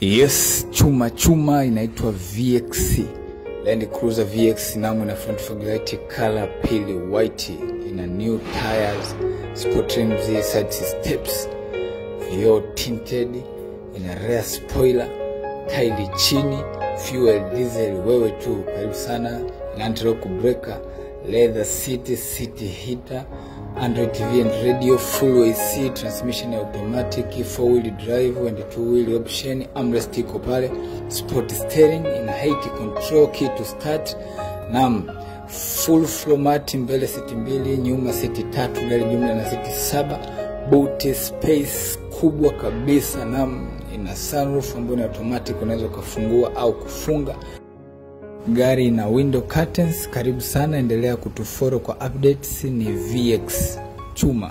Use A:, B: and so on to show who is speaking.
A: Yes, chuma chuma inaitwa VX Land Cruiser VX namo na front fog light color pale white, ina new tires, sport rims, side steps, vioo tinted, ina rear spoiler, tairi chini, fuel diesel, wewe tu karibu sana, ina anti-lock breaker, leather seat, seat heater, Android TV and radio, full AC, transmission ya automatic, four wheel drive and two wheel option, armrest iko pale, sport steering, ina height control, key to start, nam full floor mat, mbele siti mbili, nyuma siti tatu, gari jumla na siti saba, boot space kubwa kabisa, nam ina sunroof ambayo ni automatic, unaweza ukafungua au kufunga gari na window curtains. Karibu sana, endelea kutuforo kwa updates. Ni VX Chuma.